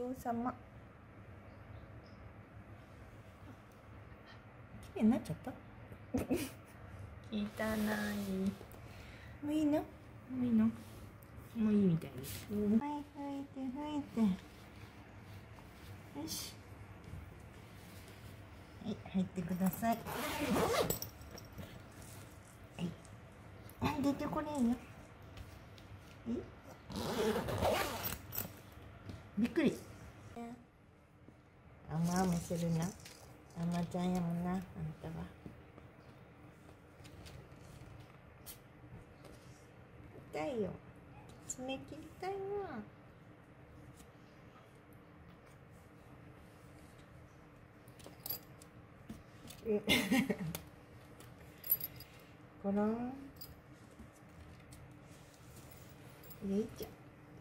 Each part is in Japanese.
嬢様。綺麗になっちゃった？汚いもういいの？もういいの？もういいみたいです、はい拭いて拭いて。よし。はい入ってください。はい。出てこれんよえ？びっくりあまあむするな。あまちゃんやもんなあんたは。痛いよ。爪切りたいなこらんよいちょ。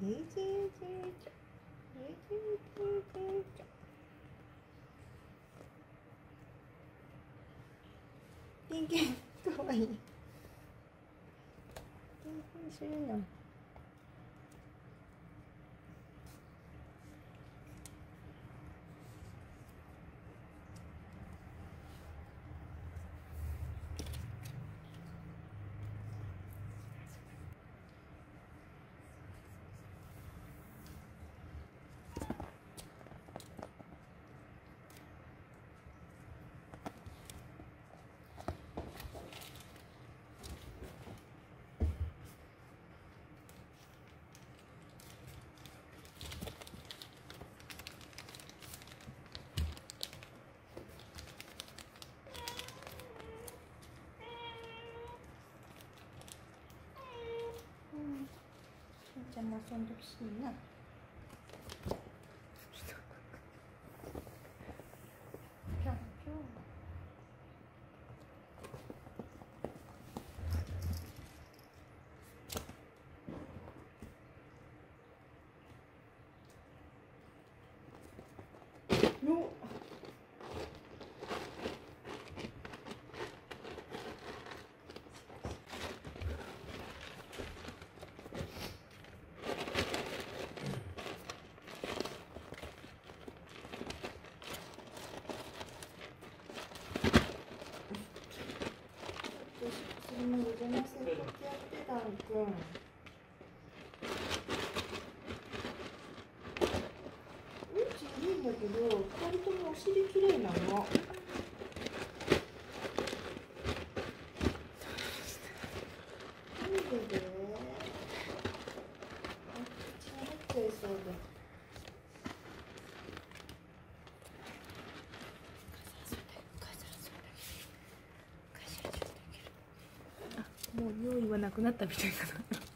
よいいちょよいいちょ。よ人間かわいい。sen nasıl onu da. それまで邪魔するときやってたんくん。うんちいいんだけど、二人ともお尻綺麗なの。なんでで。あ、口に入っちゃいそうで。もう用意はなくなったみたいかな。